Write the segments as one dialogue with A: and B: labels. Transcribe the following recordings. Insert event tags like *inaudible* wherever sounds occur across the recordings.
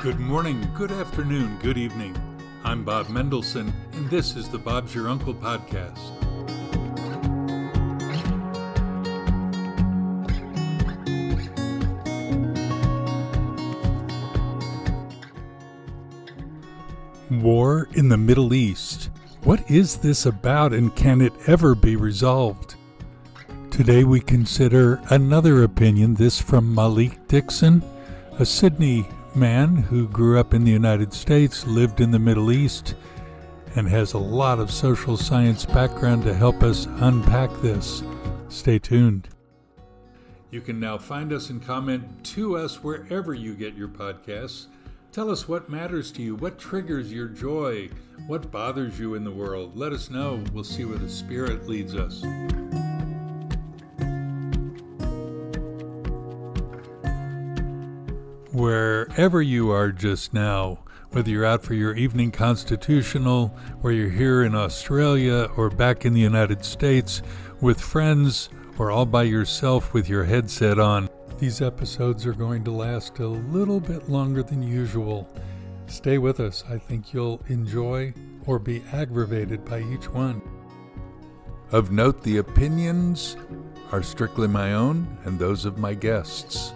A: Good morning, good afternoon, good evening. I'm Bob Mendelsohn, and this is the Bob's Your Uncle podcast. War in the Middle East. What is this about, and can it ever be resolved? Today we consider another opinion, this from Malik Dixon, a Sydney man who grew up in the United States, lived in the Middle East, and has a lot of social science background to help us unpack this. Stay tuned. You can now find us and comment to us wherever you get your podcasts. Tell us what matters to you, what triggers your joy, what bothers you in the world. Let us know. We'll see where the Spirit leads us. Wherever you are just now, whether you're out for your evening constitutional, where you're here in Australia or back in the United States with friends or all by yourself with your headset on. These episodes are going to last a little bit longer than usual. Stay with us. I think you'll enjoy or be aggravated by each one. Of note, the opinions are strictly my own and those of my guests.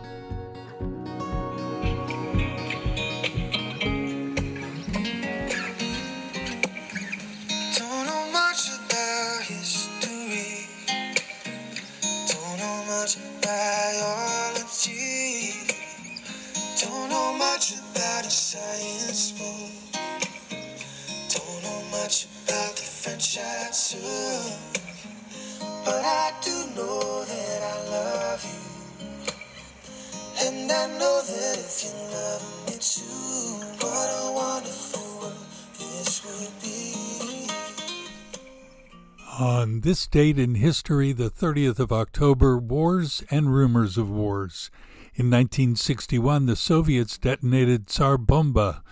A: On this date in history, the 30th of October, wars and rumors of wars. In 1961, the Soviets detonated Tsar Bomba.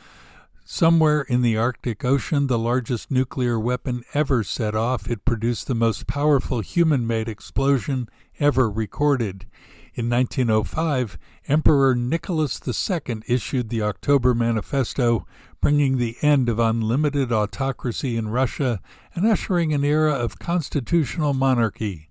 A: Somewhere in the Arctic Ocean, the largest nuclear weapon ever set off, it produced the most powerful human made explosion ever recorded. In 1905, Emperor Nicholas II issued the October Manifesto, bringing the end of unlimited autocracy in Russia and ushering an era of constitutional monarchy.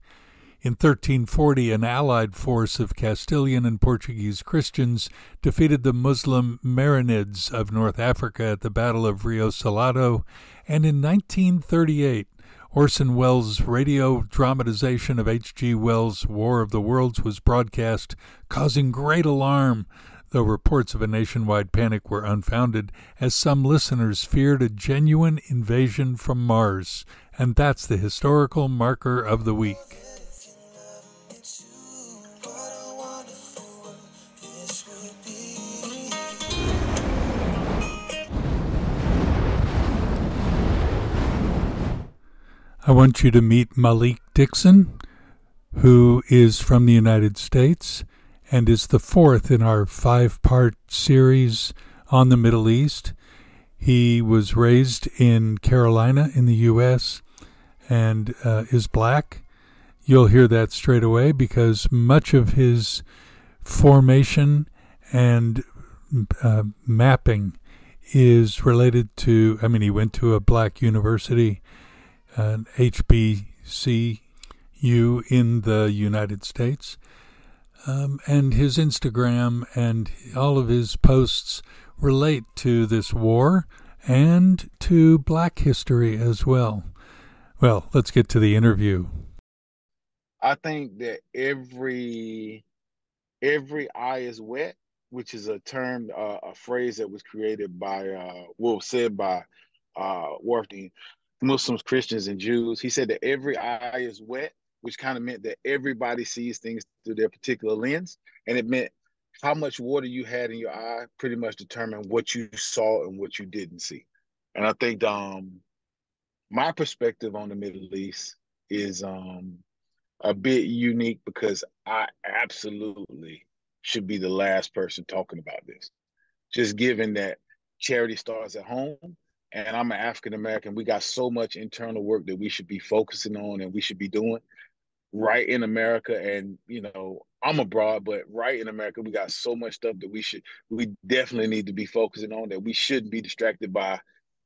A: In 1340, an allied force of Castilian and Portuguese Christians defeated the Muslim Marinids of North Africa at the Battle of Rio Salado, and in 1938, Orson Welles' radio dramatization of H.G. Wells' War of the Worlds was broadcast, causing great alarm, though reports of a nationwide panic were unfounded, as some listeners feared a genuine invasion from Mars. And that's the historical marker of the week. I want you to meet Malik Dixon, who is from the United States and is the fourth in our five part series on the Middle East. He was raised in Carolina in the U.S. and uh, is black. You'll hear that straight away because much of his formation and uh, mapping is related to, I mean, he went to a black university an HBCU in the United States. Um, and his Instagram and all of his posts relate to this war and to black history as well. Well, let's get to the interview.
B: I think that every every eye is wet, which is a term, uh, a phrase that was created by, uh, well, said by uh, Muslims, Christians, and Jews. He said that every eye is wet, which kind of meant that everybody sees things through their particular lens. And it meant how much water you had in your eye pretty much determined what you saw and what you didn't see. And I think um, my perspective on the Middle East is um, a bit unique because I absolutely should be the last person talking about this. Just given that charity starts at home and I'm an African American, we got so much internal work that we should be focusing on and we should be doing. Right in America, and you know, I'm abroad, but right in America, we got so much stuff that we should, we definitely need to be focusing on. That we shouldn't be distracted by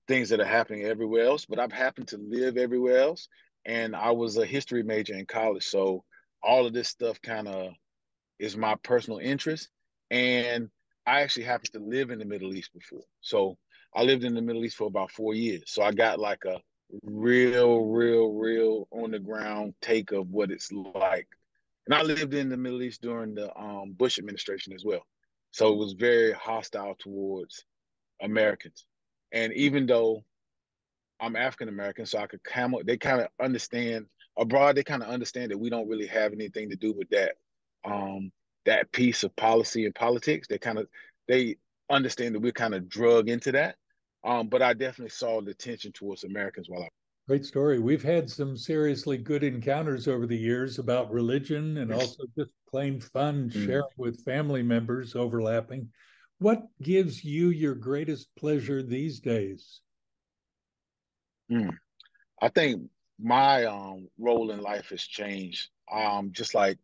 B: things that are happening everywhere else. But I've happened to live everywhere else, and I was a history major in college, so all of this stuff kind of is my personal interest, and I actually happened to live in the Middle East before, so I lived in the Middle East for about four years. So I got like a real, real, real on the ground take of what it's like. And I lived in the Middle East during the um, Bush administration as well. So it was very hostile towards Americans. And even though I'm African American, so I could come, they kind of understand abroad, they kind of understand that we don't really have anything to do with that um, that piece of policy and politics. They kind of they understand that we're kind of drug into that. Um, but I definitely saw the tension towards Americans while I.
A: Great story. We've had some seriously good encounters over the years about religion and also just plain fun mm. sharing with family members overlapping. What gives you your greatest pleasure these days?
B: Mm. I think my um, role in life has changed. Um, just like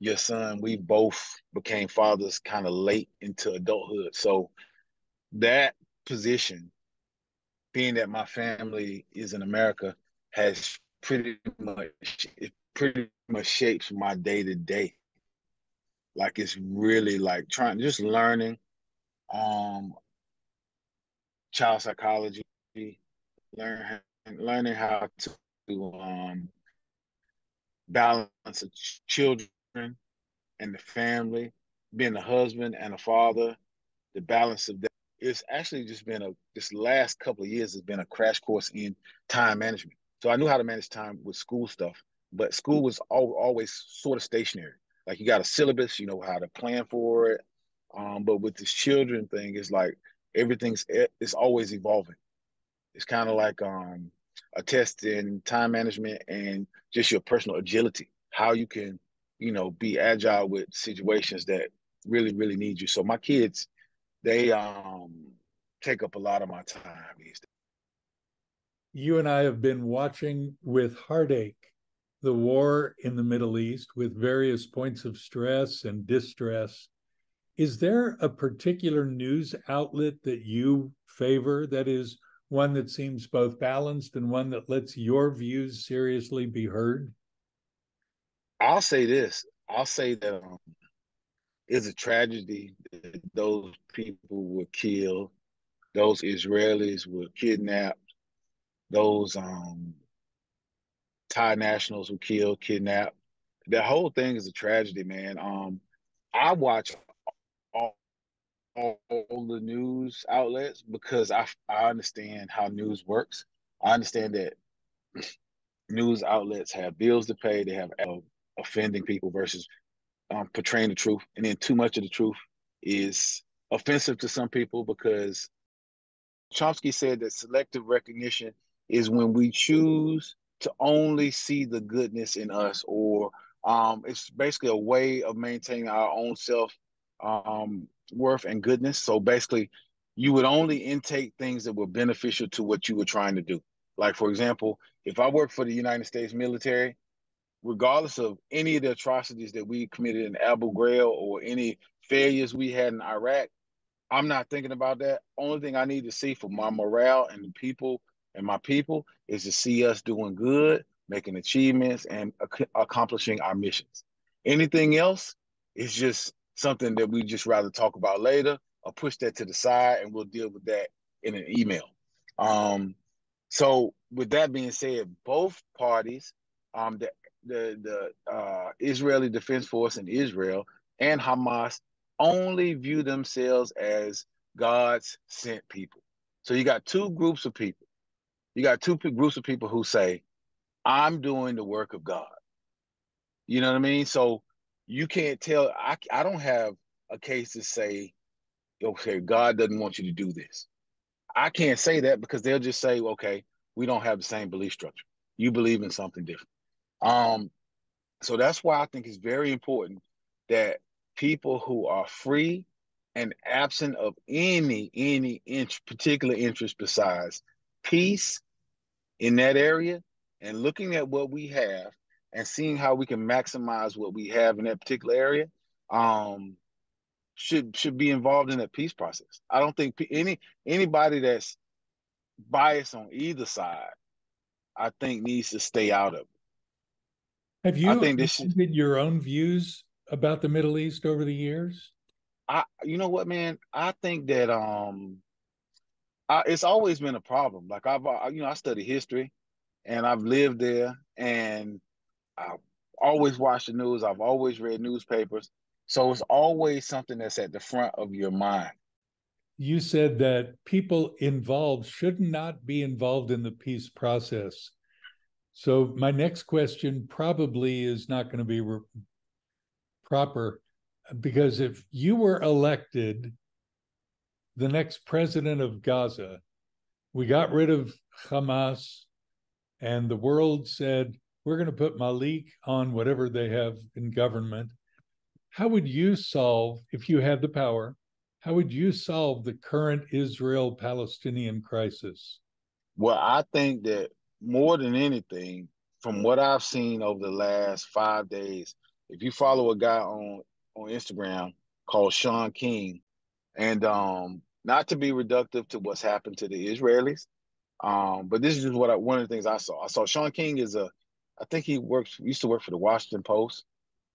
B: your son, we both became fathers kind of late into adulthood. So that position being that my family is in America, has pretty much it pretty much shapes my day to day. Like it's really like trying just learning um child psychology, learn learning how to um balance the children and the family, being a husband and a father, the balance of that it's actually just been a this last couple of years has been a crash course in time management. So I knew how to manage time with school stuff, but school was al- always sort of stationary. Like you got a syllabus, you know how to plan for it. Um, but with this children thing, it's like everything's it's always evolving. It's kind of like um, a test in time management and just your personal agility, how you can, you know, be agile with situations that really, really need you. So my kids, they um take up a lot of my time these days.
A: You and I have been watching with heartache the war in the Middle East with various points of stress and distress. Is there a particular news outlet that you favor that is one that seems both balanced and one that lets your views seriously be heard?
B: I'll say this. I'll say that um, it's a tragedy that those people were killed, those Israelis were kidnapped, those um, Thai nationals were killed, kidnapped. The whole thing is a tragedy, man. Um, I watch all, all, the news outlets because I I understand how news works. I understand that *sniffs* news outlets have bills to pay. They have uh, offending people versus um, portraying the truth, and then too much of the truth is offensive to some people because Chomsky said that selective recognition is when we choose to only see the goodness in us, or um, it's basically a way of maintaining our own self um, worth and goodness. So basically, you would only intake things that were beneficial to what you were trying to do. Like, for example, if I work for the United States military, regardless of any of the atrocities that we committed in Abu Ghraib or any failures we had in Iraq, I'm not thinking about that. Only thing I need to see for my morale and the people and my people is to see us doing good, making achievements, and ac- accomplishing our missions. Anything else is just something that we just rather talk about later or push that to the side and we'll deal with that in an email. Um, so with that being said, both parties, um, the the the uh, Israeli Defense Force in Israel and Hamas only view themselves as God's sent people. So you got two groups of people. You got two groups of people who say, "I'm doing the work of God." You know what I mean? So you can't tell. I I don't have a case to say, "Okay, God doesn't want you to do this." I can't say that because they'll just say, "Okay, we don't have the same belief structure. You believe in something different." Um, so that's why I think it's very important that people who are free and absent of any any int- particular interest besides peace in that area and looking at what we have and seeing how we can maximize what we have in that particular area um, should should be involved in that peace process. I don't think any anybody that's biased on either side, I think needs to stay out of it.
A: Have you I think this your own views about the Middle East over the years?
B: I you know what, man? I think that um I, it's always been a problem. Like I've I, you know, I study history and I've lived there and I've always watched the news, I've always read newspapers. So it's always something that's at the front of your mind.
A: You said that people involved should not be involved in the peace process. So my next question probably is not going to be re- proper because if you were elected the next president of Gaza, we got rid of Hamas, and the world said, we're going to put Malik on whatever they have in government. How would you solve, if you had the power, how would you solve the current Israel Palestinian crisis?
B: Well, I think that more than anything, from what I've seen over the last five days, if you follow a guy on on Instagram called Shaun King, and um, not to be reductive to what's happened to the Israelis, um, but this is just what I, one of the things I saw. I saw Shaun King is a, I think he works used to work for the Washington Post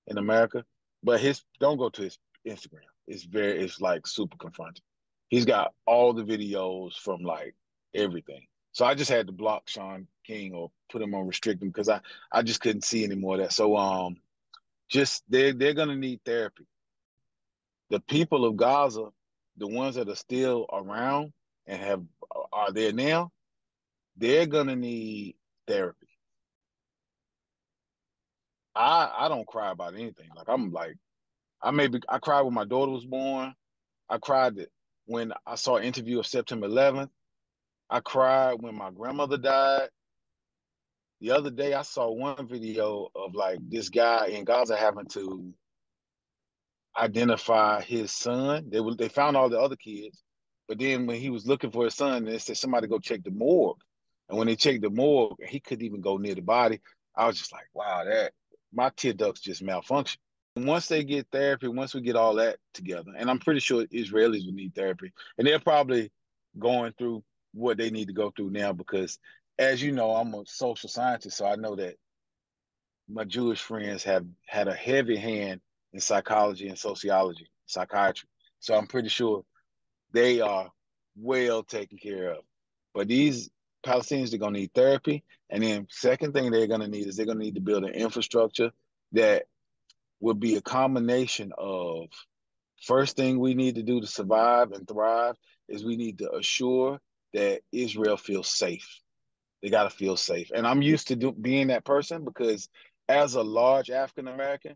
B: in America, but his don't go to his Instagram. It's very it's like super confronting. He's got all the videos from like everything. So I just had to block Shaun King or put him on restrict him because I I just couldn't see any more of that. So um, just they're they're gonna need therapy. The people of Gaza, the ones that are still around and have are there now, they're gonna need therapy. I I don't cry about anything. Like I'm like, I maybe I cried when my daughter was born. I cried when I saw an interview of September 11th. I cried when my grandmother died. The other day I saw one video of like this guy in Gaza having to identify his son. They were they found all the other kids, but then when he was looking for his son, they said somebody go check the morgue. And when they checked the morgue, he couldn't even go near the body. I was just like, wow, that my tear ducts just malfunction. Once they get therapy, once we get all that together, and I'm pretty sure Israelis will need therapy, and they're probably going through what they need to go through now because, as you know, I'm a social scientist, so I know that my Jewish friends have had a heavy hand in psychology and sociology, psychiatry. So I'm pretty sure they are well taken care of. But these Palestinians are going to need therapy. And then second thing they're going to need is they're going to need to build an infrastructure that will be a combination of first thing we need to do to survive and thrive is we need to assure that Israel feels safe. They got to feel safe. And I'm used to do, being that person because as a large African American,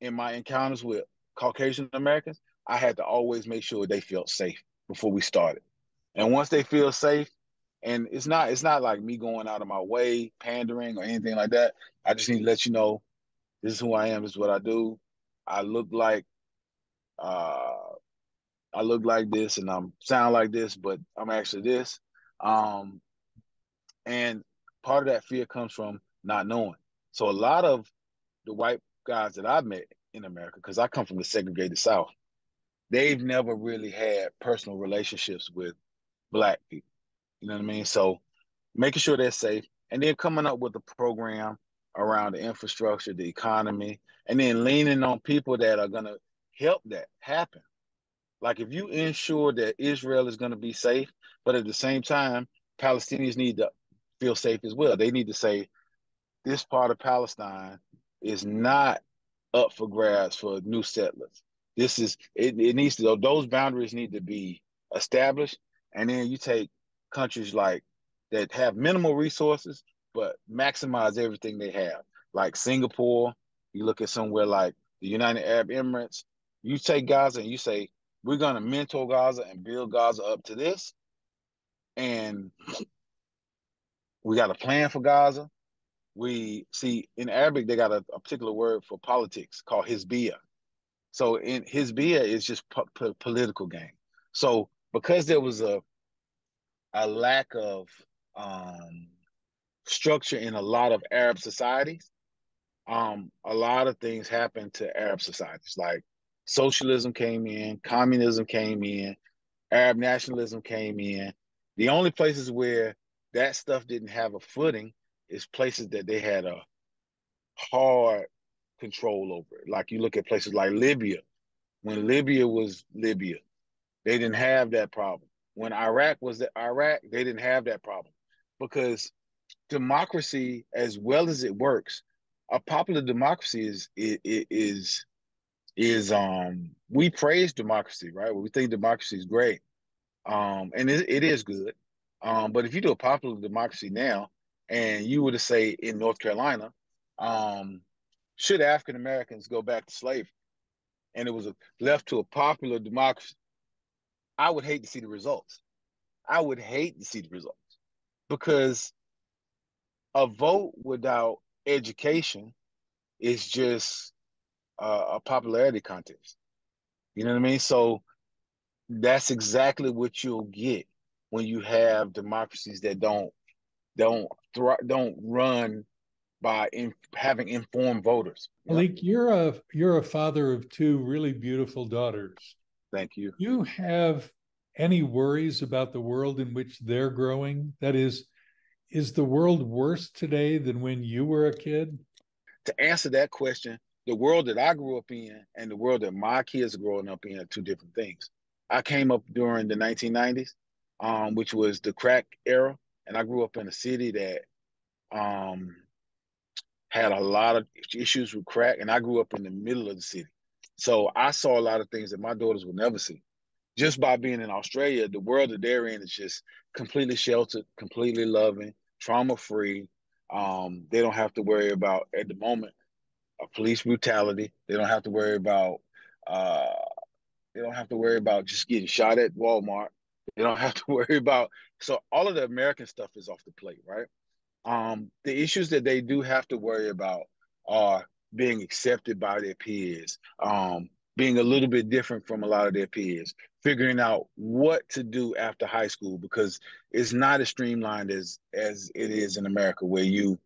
B: in my encounters with Caucasian Americans, I had to always make sure they felt safe before we started. And once they feel safe, and it's not it's not like me going out of my way, pandering or anything like that. I just need to let you know this is who I am, this is what I do. I look like uh I look like this and I'm sound like this, but I'm actually this. Um and part of that fear comes from not knowing. So a lot of the white guys that I've met in America, because I come from the segregated South, they've never really had personal relationships with black people. You know what I mean? So making sure they're safe and then coming up with a program around the infrastructure, the economy, and then leaning on people that are going to help that happen. Like if you ensure that Israel is going to be safe, but at the same time, Palestinians need to feel safe as well. They need to say, this part of Palestine is not up for grabs for new settlers. This is it, it needs to those boundaries need to be established. And then you take countries like that have minimal resources but maximize everything they have. Like Singapore, you look at somewhere like the United Arab Emirates, you take Gaza and you say, we're going to mentor Gaza and build Gaza up to this. And we got a plan for Gaza. We see in Arabic, they got a, a particular word for politics called Hizbiyah. So in Hizbiyah is just po- po- political game. So because there was a a lack of um, structure in a lot of Arab societies, um, a lot of things happened to Arab societies. Like socialism came in, communism came in, Arab nationalism came in. The only places where that stuff didn't have a footing is places that they had a hard control over it. Like you look at places like Libya. When Libya was Libya, they didn't have that problem. When Iraq was the Iraq, they didn't have that problem because democracy, as well as it works, a popular democracy is is is um we praise democracy, right? We think democracy is great, um, and it, it is good. Um, but if you do a popular democracy now, and you were to say in North Carolina, um, should African Americans go back to slavery, and it was a, left to a popular democracy, I would hate to see the results. I would hate to see the results because a vote without education is just Uh, a popularity contest. You know what I mean? So that's exactly what you'll get when you have democracies that don't don't don't run by in, having informed voters.
A: Malik, you're a you're a father of two really beautiful daughters.
B: Thank you.
A: You have any worries about the world in which they're growing? That is, is the world worse today than when you were a kid?
B: To answer that question, the world that I grew up in and the world that my kids are growing up in are two different things. I came up during the 1990s, um, which was the crack era, and I grew up in a city that um, had a lot of issues with crack, and I grew up in the middle of the city. So I saw a lot of things that my daughters would never see. Just by being in Australia, the world that they're in is just completely sheltered, completely loving, trauma free. Um, they don't have to worry about at the moment police brutality. They don't have to worry about uh, they don't have to worry about just getting shot at Walmart. They don't have to *laughs* worry about so all of the American stuff is off the plate, right? Um, the issues that they do have to worry about are being accepted by their peers, um, being a little bit different from a lot of their peers, figuring out what to do after high school because it's not as streamlined as as it is in America, where you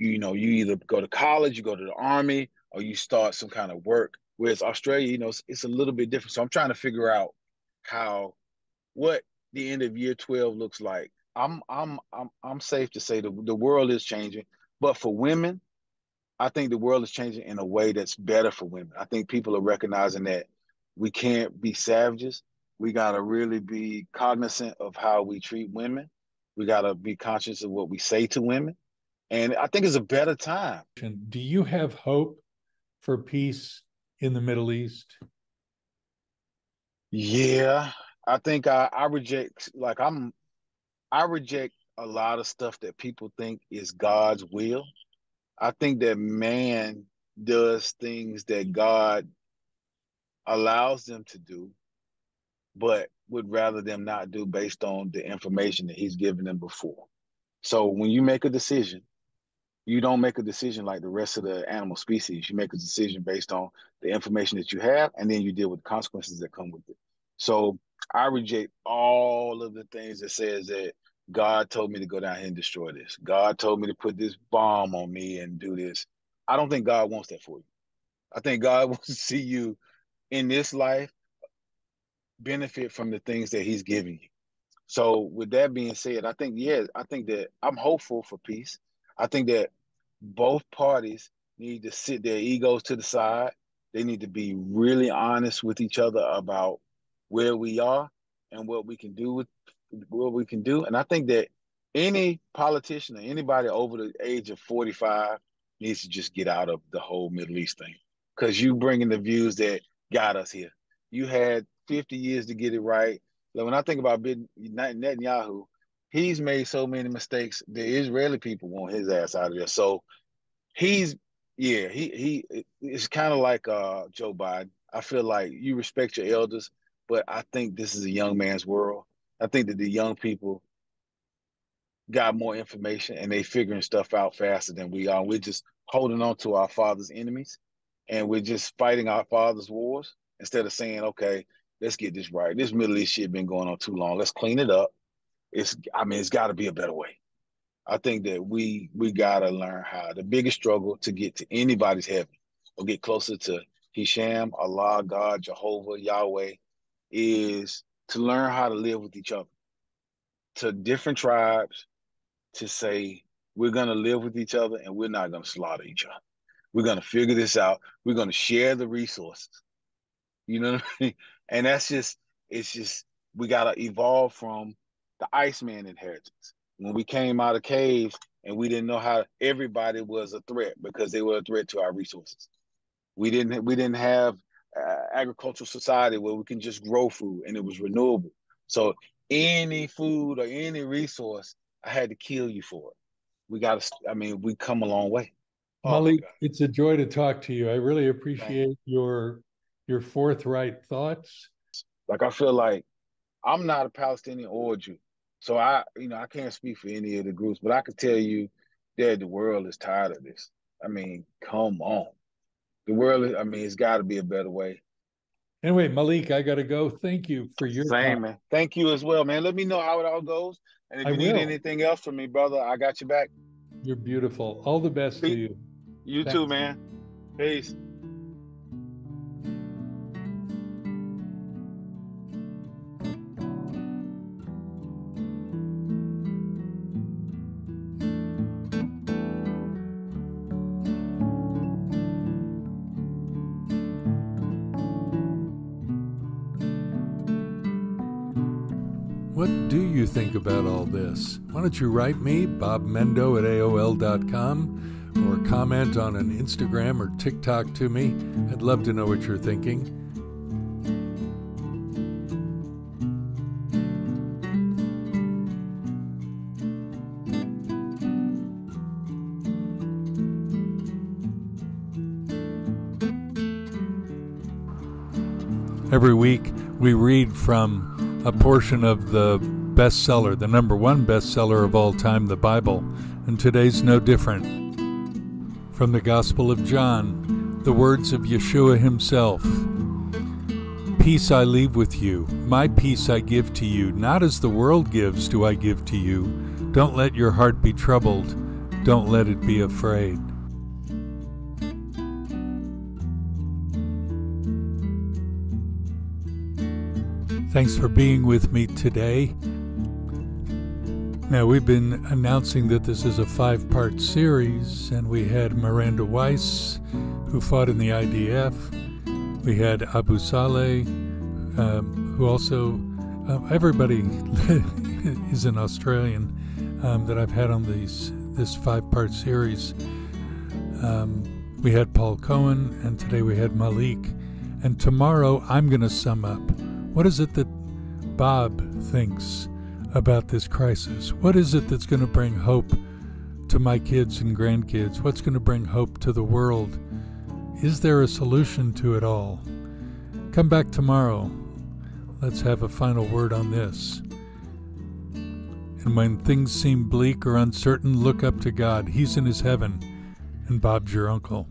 B: you know you either go to college, you go to the army, or you start some kind of work. Whereas Australia, you know, it's, it's a little bit different. So I'm trying to figure out how what the end of year 12 looks like. I'm I'm I'm I'm safe to say the the world is changing, but for women, I think the world is changing in a way that's better for women. I think people are recognizing that we can't be savages. We got to really be cognizant of how we treat women. We got to be conscious of what we say to women. And I think it's a better time.
A: Do you have hope for peace in the Middle East?
B: Yeah, I think I, I reject like I'm I reject a lot of stuff that people think is God's will. I think that man does things that God allows them to do, but would rather them not do based on the information that he's given them before. So when you make a decision, you don't make a decision like the rest of the animal species. You make a decision based on the information that you have, and then you deal with the consequences that come with it. So I reject all of the things that says that God told me to go down here and destroy this. God told me to put this bomb on me and do this. I don't think God wants that for you. I think God *laughs* wants to see you in this life benefit from the things that he's giving you. So with that being said, I think yeah, I think that I'm hopeful for peace. I think that both parties need to sit their egos to the side. They need to be really honest with each other about where we are and what we can do with what we can do. And I think that any politician or anybody over the age of 45 needs to just get out of the whole Middle East thing. Because you bringing the views that got us here. You had 50 years to get it right. Like when I think about Netanyahu, he's made so many mistakes. The Israeli people want his ass out of there. So he's yeah, he he it's kind of like uh Joe Biden. I feel like you respect your elders, but I think this is a young man's world. I think that the young people got more information and they figuring stuff out faster than we are. We're just holding on to our father's enemies and we're just fighting our father's wars instead of saying, okay, let's get this right. This Middle East shit been going on too long. Let's clean it up. It's I mean, it's gotta be a better way. I think that we we gotta learn how the biggest struggle to get to anybody's heaven or get closer to HaShem, Allah, God, Jehovah, Yahweh, is to learn how to live with each other. To different tribes, to say we're gonna live with each other and we're not gonna slaughter each other. We're gonna figure this out. We're gonna share the resources. You know what I mean? *laughs* And that's just it's just we gotta evolve from the Iceman inheritance. When we came out of caves and we didn't know how everybody was a threat because they were a threat to our resources. We didn't we didn't have uh, agricultural society where we can just grow food and it was renewable. So any food or any resource, I had to kill you for it. We got to. I mean, we come a long way.
A: Oh Malik, it's a joy to talk to you. I really appreciate your your forthright thoughts.
B: Like I feel like I'm not a Palestinian or a Jew. So I, you know, I can't speak for any of the groups, but I can tell you that the world is tired of this. I mean, come on. The world, I mean, it's got to be a better way.
A: Anyway, Malik, I got to go. Thank you for your
B: Same, time. man. Thank you as well, man. Let me know how it all goes. And if I you will. need anything else from me, brother, I got you back.
A: You're beautiful. All the best Peace. to you.
B: You Thanks. too, man. Peace.
A: Think about all this? Why don't you write me, Bob Mendo at AOL.com, or comment on an Instagram or TikTok to me? I'd love to know what you're thinking. Every week we read from a portion of the bestseller, the number one bestseller of all time, the Bible, and today's no different. From the Gospel of John, the words of Yeshua himself Peace I leave with you, my peace I give to you, not as the world gives do I give to you. Don't let your heart be troubled, don't let it be afraid. Thanks for being with me today. Now, we've been announcing that this is a five part series, and we had Miranda Weiss, who fought in the IDF. We had Abu Saleh, um, who also, uh, everybody *laughs* is an Australian um, that I've had on these this five part series. Um, we had Paul Cohen, and today we had Malik. And tomorrow I'm going to sum up what is it that Bob thinks about this crisis? What is it that's going to bring hope to my kids and grandkids? What's going to bring hope to the world? Is there a solution to it all? Come back tomorrow. Let's have a final word on this. And when things seem bleak or uncertain, look up to God. He's in his heaven, and Bob's your uncle.